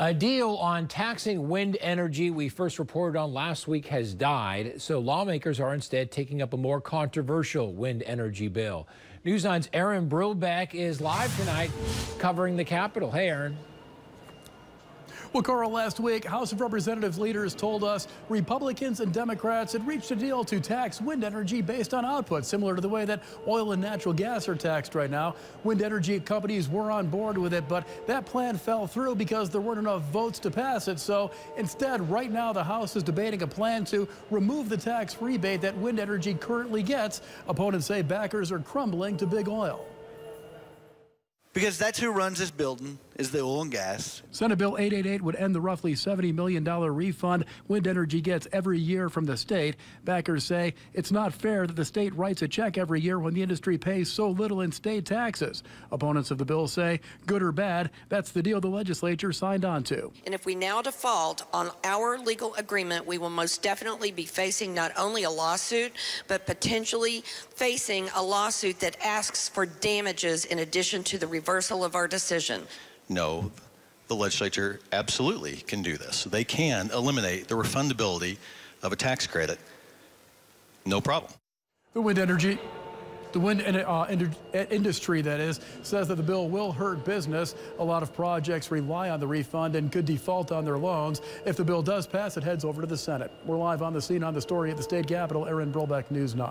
A deal on taxing wind energy we first reported on last week has died, so lawmakers are instead taking up a more controversial wind energy bill. News 9's Aaron Brilbeck is live tonight covering the Capitol. Hey, Aaron. Well, Carl, last week, House of Representatives leaders told us Republicans and Democrats had reached a deal to tax wind energy based on output, similar to the way that oil and natural gas are taxed right now. Wind energy companies were on board with it, but that plan fell through because there weren't enough votes to pass it. So instead, right now, the House is debating a plan to remove the tax rebate that wind energy currently gets. Opponents say backers are crumbling to big oil. Because that's who runs this building is the oil and gas. Senate Bill 888 would end the roughly $70 million refund wind energy gets every year from the state. Backers say it's not fair that the state writes a check every year when the industry pays so little in state taxes. Opponents of the bill say, good or bad, that's the deal the legislature signed on to. And if we now default on our legal agreement, we will most definitely be facing not only a lawsuit, but potentially facing a lawsuit that asks for damages in addition to the reversal of our decision. No, the legislature absolutely can do this. They can eliminate the refundability of a tax credit. No problem. The wind energy the wind uh, industry, that is, says that the bill will hurt business. A lot of projects rely on the refund and could default on their loans. If the bill does pass, it heads over to the Senate. We're live on the scene on the story at the state capitol. Aaron Brilbeck, News 9.